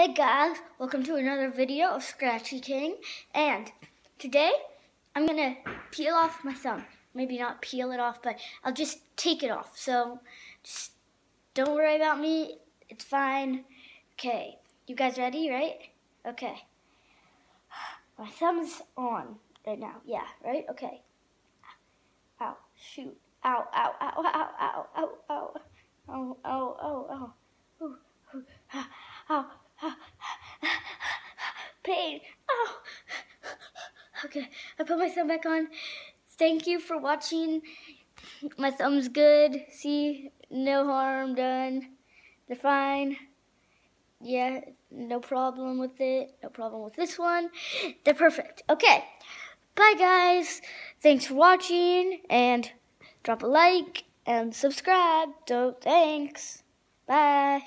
Hey guys, welcome to another video of Scratchy King. And today, I'm gonna peel off my thumb. Maybe not peel it off, but I'll just take it off. So, just don't worry about me. It's fine. Okay, you guys ready, right? Okay. My thumb's on right now. Yeah, right? Okay. Ow, shoot. Ow, ow, ow, ow, ow, ow, ow. Oh, oh, oh, oh. Ooh, ooh, ow, ah, Okay, I put my thumb back on. Thank you for watching. My thumb's good. See, no harm done. They're fine. Yeah, no problem with it. No problem with this one. They're perfect. Okay, bye guys. Thanks for watching and drop a like and subscribe. So thanks. Bye.